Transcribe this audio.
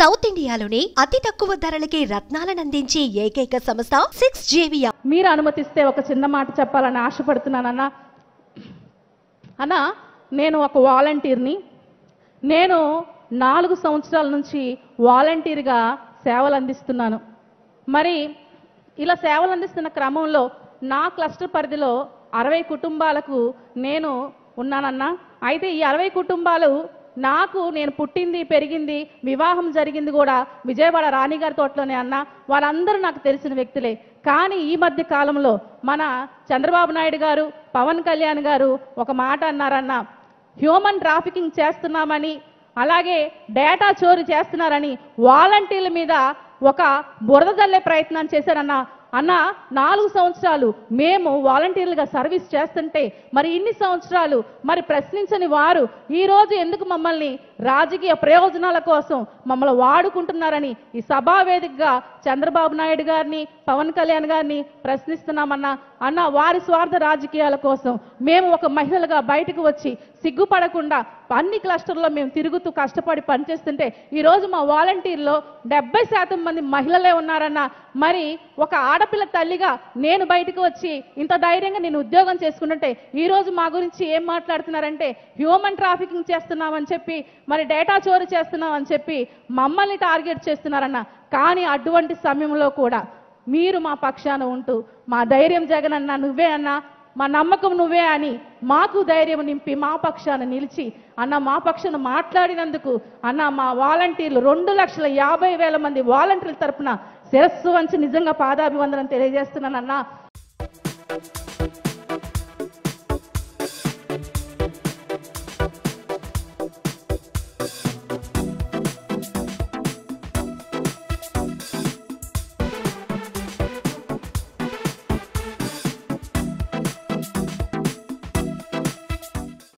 South ఇండియాలోనే అతి తక్కువ ధరలకి రత్నాలనందించే ఏకైక సంస్థ సిక్స్ జేవియా. మీరు అనుమతిస్తే ఒక చిన్న మాట చెప్పాలని ఆశపడుతున్నానన్నా. అన్న నేను ఒక వాలంటీర్ని. నేను నాలుగు సంవత్సరాల నుంచి వాలంటీర్గా సేవలు అందిస్తున్నాను మరి ఇలా సేవలు అందిస్తున్న క్రమంలో నా క్లస్టర్ పరిధిలో అరవై కుటుంబాలకు నేను ఉన్నానన్నా. అయితే ఈ అరవై కుటుంబాలు నాకు నేను పుట్టింది పెరిగింది వివాహం జరిగింది కూడా విజయవాడ రాణిగారి తోటలోనే అన్న వాళ్ళందరూ నాకు తెలిసిన వ్యక్తులే. కానీ ఈ మధ్య కాలంలో మన చంద్రబాబు నాయుడు గారు పవన్ కళ్యాణ్ గారు ఒక మాట అన్నారన్న హ్యూమన్ ట్రాఫికింగ్ చేస్తున్నామని అలాగే డేటా చోరీ చేస్తున్నారని వాలంటీర్ల మీద ఒక బురద జల్లే ప్రయత్నం చేశారన్న అన్న నాలుగు సంవత్సరాలు మేము వాలంటీర్లుగా సర్వీస్ చేస్తుంటే మరి ఇన్ని సంవత్సరాలు మరి ప్రశ్నించని వారు ఈరోజు ఎందుకు మమ్మల్ని రాజకీయ ప్రయోజనాల కోసం మమ్మల్ని వాడుకుంటున్నారని ఈ సభా వేదికగా చంద్రబాబు నాయుడు గారిని పవన్ కళ్యాణ్ గారిని ప్రశ్నిస్తున్నామన్నా అన్న వారి స్వార్థ రాజకీయాల కోసం మేము ఒక మహిళలుగా బయటకు వచ్చి సిగ్గుపడకుండా అన్ని క్లస్టర్లో మేము తిరుగుతూ కష్టపడి పనిచేస్తుంటే ఈరోజు మా వాలంటీర్లో డెబ్బై శాతం మంది మహిళలే ఉన్నారన్న మరి ఒక ఆడపిల్ల తల్లిగా నేను బయటకు వచ్చి ఇంత ధైర్యంగా నేను ఉద్యోగం చేసుకుంటుంటే ఈరోజు మా గురించి ఏం మాట్లాడుతున్నారంటే హ్యూమన్ ట్రాఫికింగ్ చేస్తున్నామని చెప్పి మరి డేటా చోరీ చేస్తున్నామని చెప్పి మమ్మల్ని టార్గెట్ చేస్తున్నారన్న. కానీ అటువంటి సమయంలో కూడా మీరు మా పక్షాన ఉంటూ మా ధైర్యం జగన్ అన్న నువ్వే అన్నా మా నమ్మకం నువ్వే అని మాకు ధైర్యం నింపి మా పక్షాన నిలిచి అన్న మా పక్షాన మాట్లాడినందుకు అన్న మా వాలంటీర్లు రెండు లక్షల యాభై వేల మంది వాలంటీర్ల తరపున శిరస్సు వంచి నిజంగా పాదాభివందనం తెలియజేస్తున్నానన్నా.